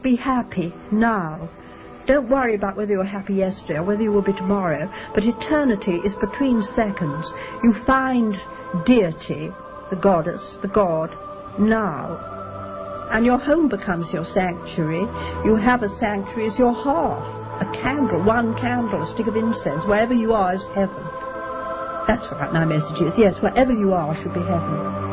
Be happy now. Don't worry about whether you were happy yesterday or whether you will be tomorrow, but eternity is between seconds. You find deity, the goddess, the god, now. And your home becomes your sanctuary. You have a sanctuary as your heart, a candle, one candle, a stick of incense. Wherever you are is heaven. That's what my message is. Yes, wherever you are should be heaven.